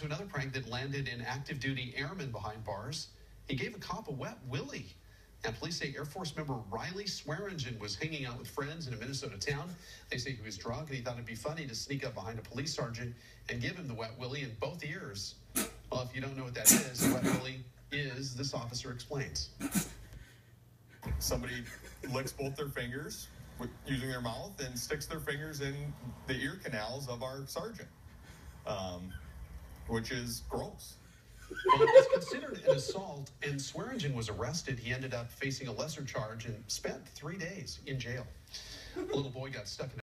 to another prank that landed an active duty airman behind bars. He gave a cop a wet willy. And police say Air Force member Riley Swearingen was hanging out with friends in a Minnesota town. They say he was drunk and he thought it'd be funny to sneak up behind a police sergeant and give him the wet willy in both ears. Well, if you don't know what that is, wet willy is, this officer explains. Somebody licks both their fingers using their mouth and sticks their fingers in the ear canals of our sergeant, um, which is gross. Well, it was considered an assault, and Swearingen was arrested. He ended up facing a lesser charge and spent three days in jail. A little boy got stuck in